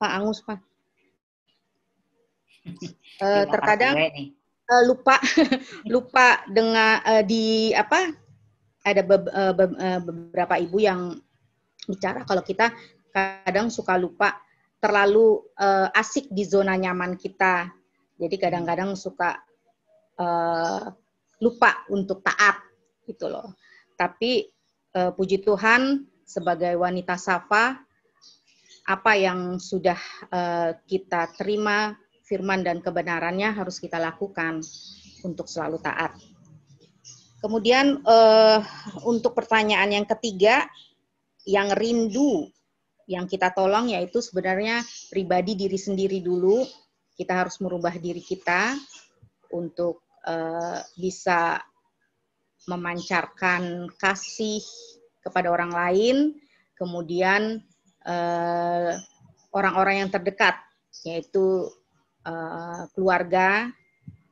Pak Angus Pak. Uh, terkadang uh, lupa lupa dengan uh, di apa ada be, uh, be, beberapa ibu yang bicara kalau kita kadang suka lupa terlalu uh, asik di zona nyaman kita. Jadi kadang-kadang suka uh, lupa untuk taat gitu loh. Tapi uh, puji Tuhan sebagai wanita Safa apa yang sudah uh, kita terima firman dan kebenarannya harus kita lakukan untuk selalu taat. Kemudian uh, untuk pertanyaan yang ketiga, yang rindu yang kita tolong yaitu sebenarnya pribadi diri sendiri dulu. Kita harus merubah diri kita untuk uh, bisa memancarkan kasih kepada orang lain, kemudian eh, orang-orang uh, yang terdekat, yaitu uh, keluarga,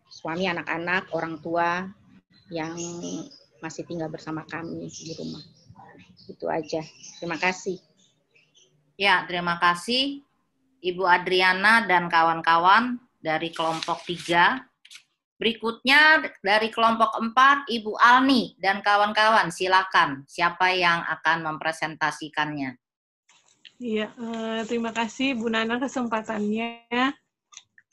suami, anak-anak, orang tua yang masih tinggal bersama kami di rumah. Itu aja. Terima kasih. Ya, terima kasih Ibu Adriana dan kawan-kawan dari kelompok 3. Berikutnya dari kelompok 4, Ibu Alni dan kawan-kawan. Silakan, siapa yang akan mempresentasikannya? Iya, uh, terima kasih Bu Nana kesempatannya.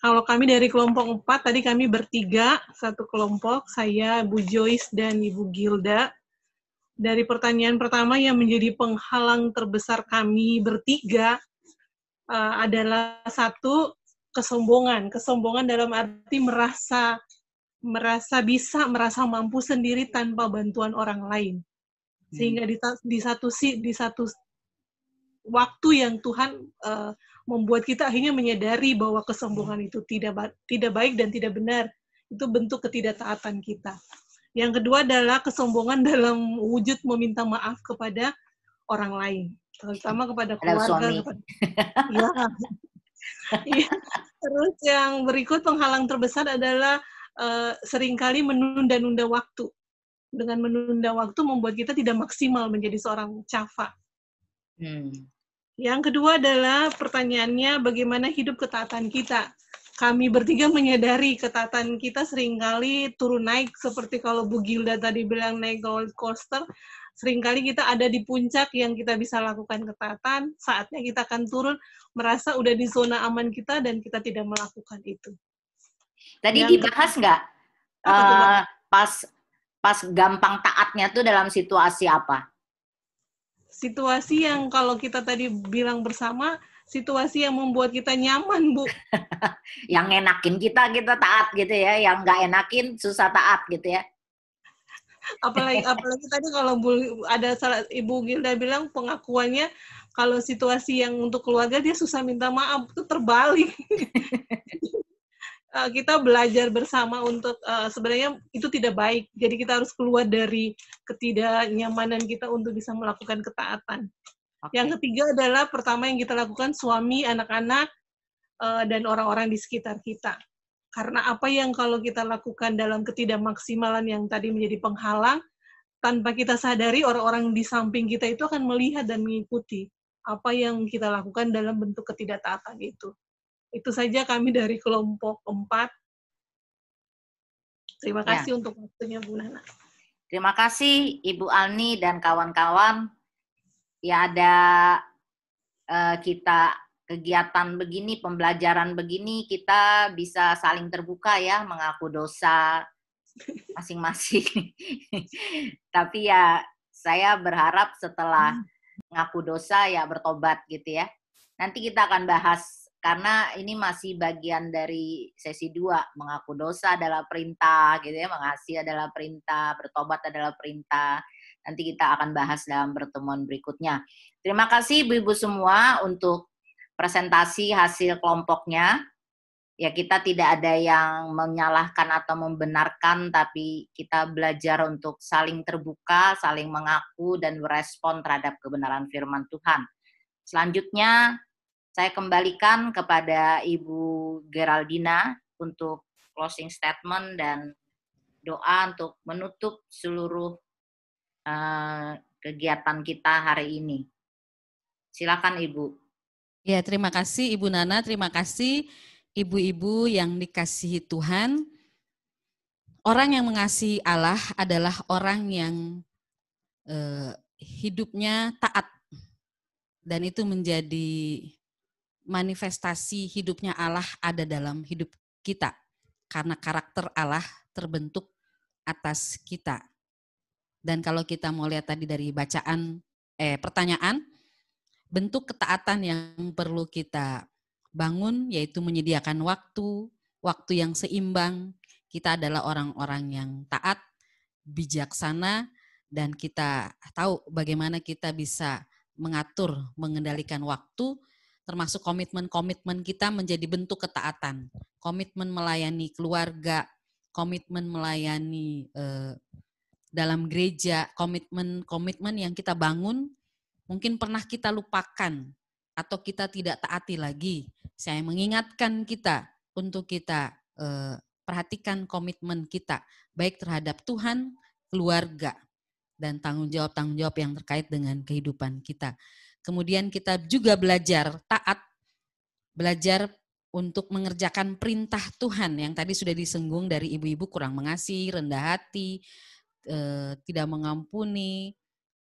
Kalau kami dari kelompok 4, tadi kami bertiga, satu kelompok, saya, Bu Joyce, dan Ibu Gilda. Dari pertanyaan pertama yang menjadi penghalang terbesar kami bertiga uh, adalah satu, kesombongan. Kesombongan dalam arti merasa merasa bisa, merasa mampu sendiri tanpa bantuan orang lain. Sehingga di, di satu di satu waktu yang Tuhan uh, membuat kita akhirnya menyadari bahwa kesombongan itu tidak tidak baik dan tidak benar. Itu bentuk ketidaktaatan kita. Yang kedua adalah kesombongan dalam wujud meminta maaf kepada orang lain. terutama kepada keluarga. Kepada, ya. ya. Terus yang berikut penghalang terbesar adalah uh, sering kali menunda-nunda waktu. Dengan menunda waktu membuat kita tidak maksimal menjadi seorang cafa. Hmm. Yang kedua adalah pertanyaannya bagaimana hidup ketaatan kita. Kami bertiga menyadari ketaatan kita sering kali turun naik seperti kalau Bu Gilda tadi bilang naik roller coaster, sering kali kita ada di puncak yang kita bisa lakukan ketaatan, saatnya kita akan turun merasa udah di zona aman kita dan kita tidak melakukan itu. Tadi yang dibahas nggak uh, pas pas gampang taatnya tuh dalam situasi apa? Situasi yang kalau kita tadi bilang bersama situasi yang membuat kita nyaman, Bu. yang enakin kita kita taat gitu ya, yang nggak enakin susah taat gitu ya. apalagi apalagi tadi kalau Bu, ada salah Ibu Gilda bilang pengakuannya kalau situasi yang untuk keluarga dia susah minta maaf itu terbalik. Eh, kita belajar bersama untuk uh, sebenarnya itu tidak baik. Jadi kita harus keluar dari ketidaknyamanan kita untuk bisa melakukan ketaatan. Okay. Yang ketiga adalah pertama yang kita lakukan suami, anak-anak, uh, dan orang-orang di sekitar kita. Karena apa yang kalau kita lakukan dalam ketidakmaksimalan yang tadi menjadi penghalang, tanpa kita sadari orang-orang di samping kita itu akan melihat dan mengikuti apa yang kita lakukan dalam bentuk ketidaktaatan itu. Itu saja kami dari kelompok empat. Terima ya. kasih ya. untuk waktunya Bu Nana. Terima kasih Ibu Alni dan kawan-kawan ya ada uh, kita kegiatan begini, pembelajaran begini, kita bisa saling terbuka ya, mengaku dosa masing-masing. Tapi ya saya berharap setelah mengaku dosa ya bertobat gitu ya. Nanti kita akan bahas karena ini masih bagian dari sesi dua mengaku dosa adalah perintah gitu ya mengasihi adalah perintah bertobat adalah perintah Nanti kita akan bahas dalam pertemuan berikutnya. Terima kasih Ibu-Ibu semua untuk presentasi hasil kelompoknya. Ya kita tidak ada yang menyalahkan atau membenarkan, tapi kita belajar untuk saling terbuka, saling mengaku, dan merespon terhadap kebenaran firman Tuhan. Selanjutnya, saya kembalikan kepada Ibu Geraldina untuk closing statement dan doa untuk menutup seluruh uh, kegiatan kita hari ini. Silakan Ibu. Ya, terima kasih Ibu Nana, terima kasih ibu-ibu yang dikasihi Tuhan. Orang yang mengasihi Allah adalah orang yang uh, hidupnya taat. Dan itu menjadi manifestasi hidupnya Allah ada dalam hidup kita. Karena karakter Allah terbentuk atas kita. Dan kalau kita mau lihat tadi dari bacaan eh pertanyaan, bentuk ketaatan yang perlu kita bangun yaitu menyediakan waktu, waktu yang seimbang. Kita adalah orang-orang yang taat, bijaksana dan kita tahu bagaimana kita bisa mengatur, mengendalikan waktu termasuk komitmen-komitmen kita menjadi bentuk ketaatan. Komitmen melayani keluarga, komitmen melayani eh, dalam gereja, komitmen-komitmen yang kita bangun mungkin pernah kita lupakan atau kita tidak taati lagi. Saya mengingatkan kita untuk kita eh, perhatikan komitmen kita baik terhadap Tuhan, keluarga, dan tanggung jawab-tanggung jawab yang terkait dengan kehidupan kita. Kemudian kita juga belajar taat, belajar untuk mengerjakan perintah Tuhan yang tadi sudah disenggung dari ibu-ibu kurang mengasihi, rendah hati, eh, tidak mengampuni,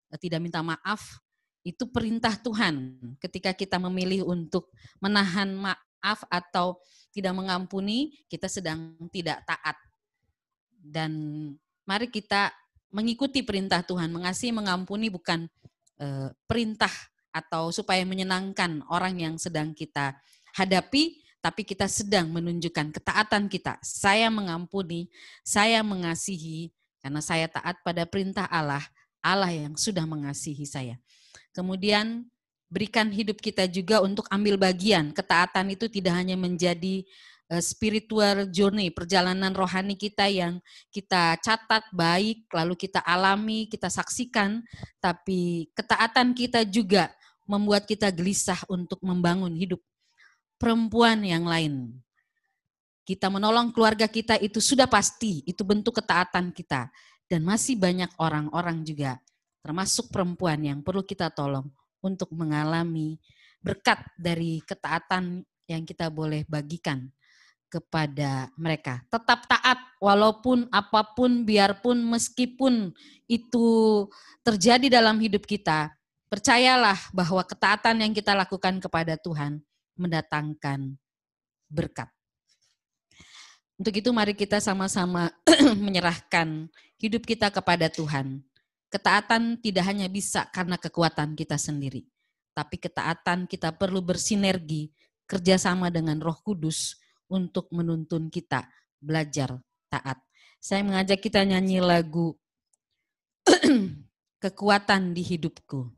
eh, tidak minta maaf, itu perintah Tuhan. Ketika kita memilih untuk menahan maaf atau tidak mengampuni, kita sedang tidak taat. Dan mari kita mengikuti perintah Tuhan, mengasihi, mengampuni bukan eh, perintah atau supaya menyenangkan orang yang sedang kita hadapi, tapi kita sedang menunjukkan ketaatan kita. Saya mengampuni, saya mengasihi, karena saya taat pada perintah Allah, Allah yang sudah mengasihi saya. Kemudian berikan hidup kita juga untuk ambil bagian. Ketaatan itu tidak hanya menjadi eh, spiritual journey, perjalanan rohani kita yang kita catat baik, lalu kita alami, kita saksikan, tapi ketaatan kita juga membuat kita gelisah untuk membangun hidup perempuan yang lain. Kita menolong keluarga kita itu sudah pasti, itu bentuk ketaatan kita. Dan masih banyak orang-orang juga, termasuk perempuan yang perlu kita tolong untuk mengalami berkat dari ketaatan yang kita boleh bagikan kepada mereka. Tetap taat walaupun apa pun, biarpun meskipun itu terjadi dalam hidup kita, percayalah bahwa ketaatan yang kita lakukan kepada Tuhan mendatangkan berkat. Untuk itu mari kita sama-sama menyerahkan hidup kita kepada Tuhan. Ketaatan tidak hanya bisa karena kekuatan kita sendiri, tapi ketaatan kita perlu bersinergi kerjasama dengan Roh Kudus untuk menuntun kita belajar taat. Saya mengajak kita nyanyi lagu Kekuatan di Hidupku.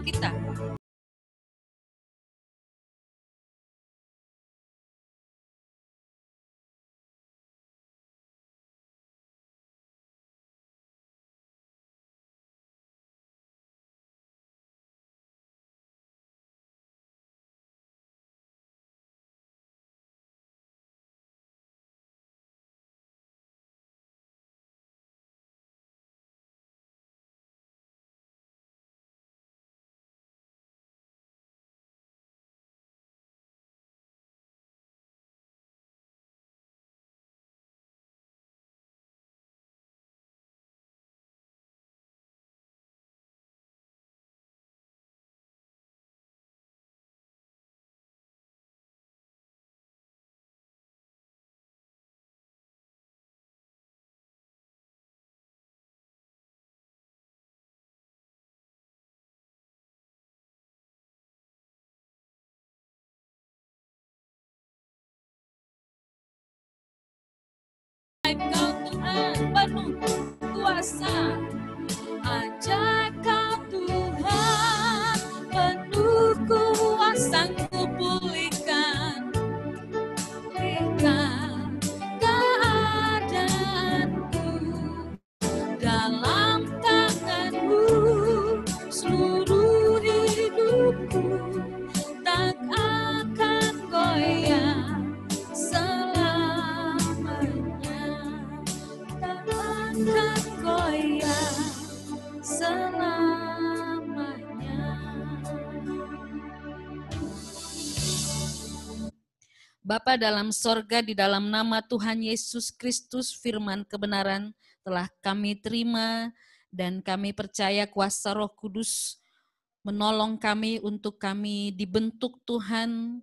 Kita. Tuhan penuh kuasa Bapa dalam sorga di dalam nama Tuhan Yesus Kristus firman kebenaran telah kami terima dan kami percaya kuasa roh kudus menolong kami untuk kami dibentuk Tuhan,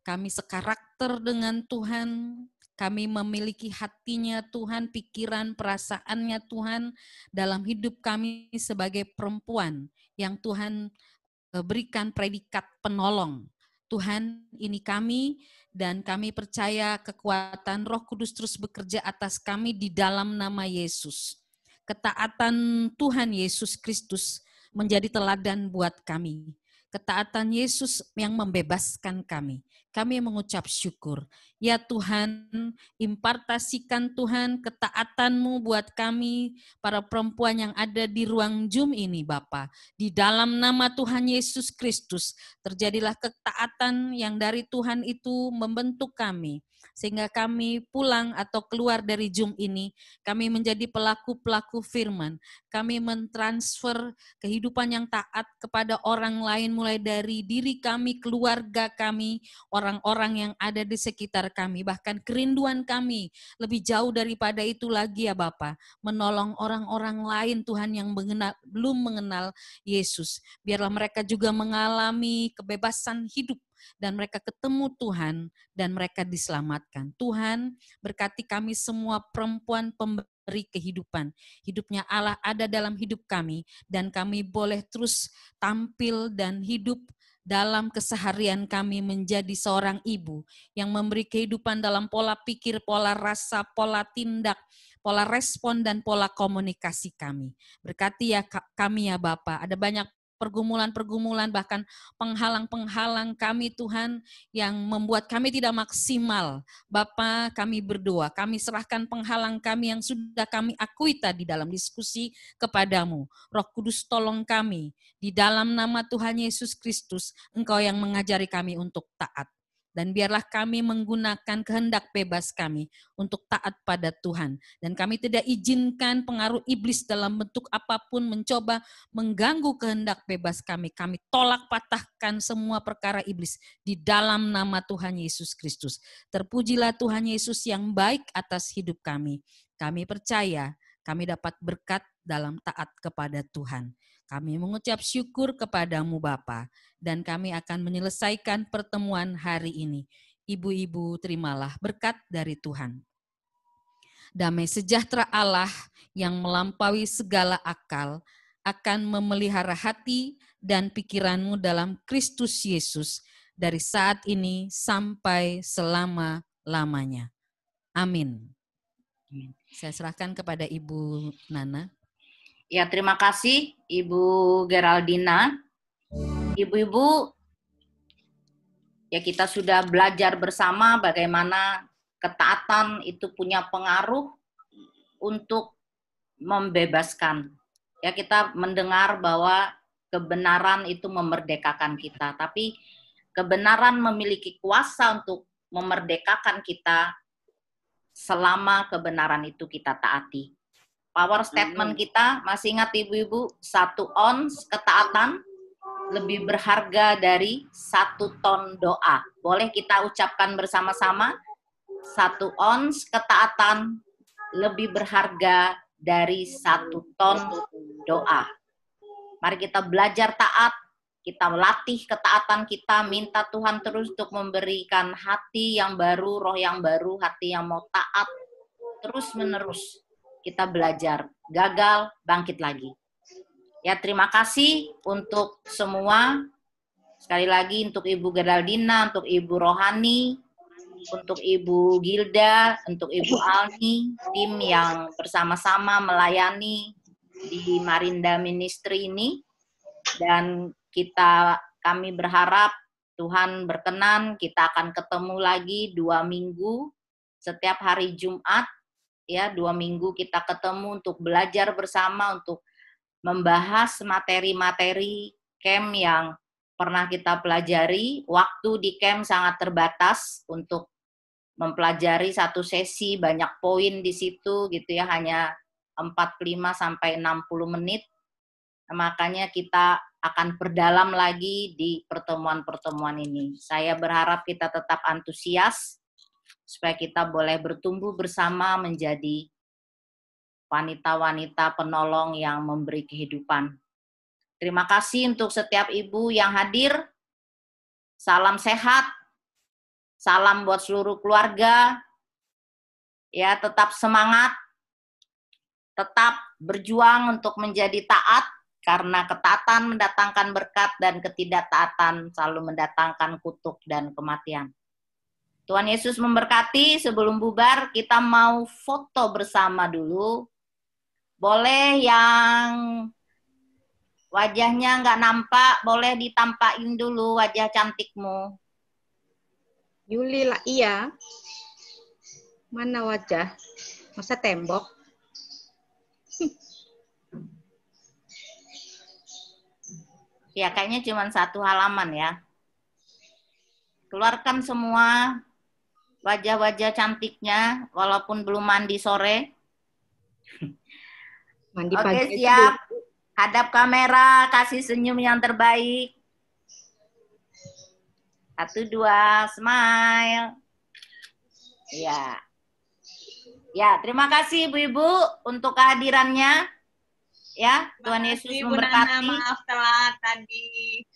kami sekarakter dengan Tuhan, kami memiliki hatinya Tuhan, pikiran, perasaannya Tuhan dalam hidup kami sebagai perempuan yang Tuhan eh, berikan predikat penolong. Tuhan, ini kami dan kami percaya kekuatan Roh Kudus terus bekerja atas kami di dalam nama Yesus. Ketaatan Tuhan Yesus Kristus menjadi teladan buat kami. Ketaatan Yesus yang membebaskan kami kami mengucap syukur. Ya Tuhan, impartasikan Tuhan ketaatan-Mu buat kami, para perempuan yang ada di ruang Zoom ini Bapa. Di dalam nama Tuhan Yesus Kristus, terjadilah ketaatan yang dari Tuhan itu membentuk kami sehingga kami pulang atau keluar dari Zoom ini, kami menjadi pelaku-pelaku firman. Kami mentransfer kehidupan yang taat kepada orang lain mulai dari diri kami, keluarga kami, orang-orang yang ada di sekitar kami, bahkan kerinduan kami lebih jauh daripada itu lagi ya Bapak, menolong orang-orang lain Tuhan yang mengenal, belum mengenal Yesus. Biarlah mereka juga mengalami kebebasan hidup dan mereka ketemu Tuhan dan mereka diselamatkan. Tuhan berkati kami semua perempuan pemberi kehidupan. Hidupnya Allah ada dalam hidup kami dan kami boleh terus tampil dan hidup dalam keseharian kami menjadi seorang ibu yang memberi kehidupan dalam pola pikir, pola rasa, pola tindak, pola respon dan pola komunikasi kami. Berkati ya kami ya Bapak. Ada banyak pergumulan-pergumulan, bahkan penghalang-penghalang kami Tuhan yang membuat kami tidak maksimal. Bapa kami berdoa, kami serahkan penghalang kami yang sudah kami akui tadi dalam diskusi kepadamu. Roh Kudus tolong kami, di dalam nama Tuhan Yesus Kristus, Engkau yang mengajari kami untuk taat. Dan biarlah kami menggunakan kehendak bebas kami untuk taat pada Tuhan. Dan kami tidak izinkan pengaruh iblis dalam bentuk apa pun mencoba mengganggu kehendak bebas kami. Kami tolak patahkan semua perkara iblis di dalam nama Tuhan Yesus Kristus. Terpujilah Tuhan Yesus yang baik atas hidup kami. Kami percaya kami dapat berkat dalam taat kepada Tuhan. Kami mengucap syukur kepadamu Bapa dan kami akan menyelesaikan pertemuan hari ini. Ibu-ibu terimalah berkat dari Tuhan. Damai sejahtera Allah yang melampaui segala akal akan memelihara hati dan pikiranmu dalam Kristus Yesus dari saat ini sampai selama-lamanya. Amin. Saya serahkan kepada Ibu Nana. Ya, terima kasih Ibu Geraldina. Ibu-ibu, ya kita sudah belajar bersama bagaimana ketaatan itu punya pengaruh untuk membebaskan. Ya, kita mendengar bahwa kebenaran itu memerdekakan kita, tapi kebenaran memiliki kuasa untuk memerdekakan kita selama kebenaran itu kita taati. Power statement kita, masih ingat ibu-ibu, satu ons ketaatan lebih berharga dari satu ton doa. Boleh kita ucapkan bersama-sama? Satu ons ketaatan lebih berharga dari satu ton doa. Mari kita belajar taat, kita melatih ketaatan kita, minta Tuhan terus untuk memberikan hati yang baru, roh yang baru, hati yang mau taat terus menerus kita belajar. Gagal, bangkit lagi. Ya, terima kasih untuk semua. Sekali lagi untuk Ibu Geraldina, untuk Ibu Rohani, untuk Ibu Gilda, untuk Ibu Alni, tim yang bersama-sama melayani di Marinda Ministry ini. Dan kita kami berharap Tuhan berkenan kita akan ketemu lagi dua minggu setiap hari Jumat ya dua minggu kita ketemu untuk belajar bersama untuk membahas materi-materi camp yang pernah kita pelajari. Waktu di camp sangat terbatas untuk mempelajari satu sesi banyak poin di situ gitu ya hanya 45 sampai 60 menit. Makanya kita akan perdalam lagi di pertemuan-pertemuan ini. Saya berharap kita tetap antusias supaya kita boleh bertumbuh bersama menjadi wanita-wanita penolong yang memberi kehidupan. Terima kasih untuk setiap ibu yang hadir. Salam sehat. Salam buat seluruh keluarga. Ya, tetap semangat. Tetap berjuang untuk menjadi taat karena ketatan mendatangkan berkat dan ketidaktaatan selalu mendatangkan kutuk dan kematian. Tuhan Yesus memberkati. Sebelum bubar, kita mau foto bersama dulu. Boleh yang wajahnya nggak nampak, boleh ditampakin dulu wajah cantikmu. Yuli lah, iya. Mana wajah? Masa tembok? Ya, kayaknya cuma satu halaman ya. Keluarkan semua wajah-wajah cantiknya, walaupun belum mandi sore. Mandi Oke, pagi siap. Hadap kamera, kasih senyum yang terbaik. Satu, dua, smile. Ya. Ya, terima kasih Ibu-Ibu untuk kehadirannya. Ya, Tuhan Yesus memberkati. maaf telat tadi.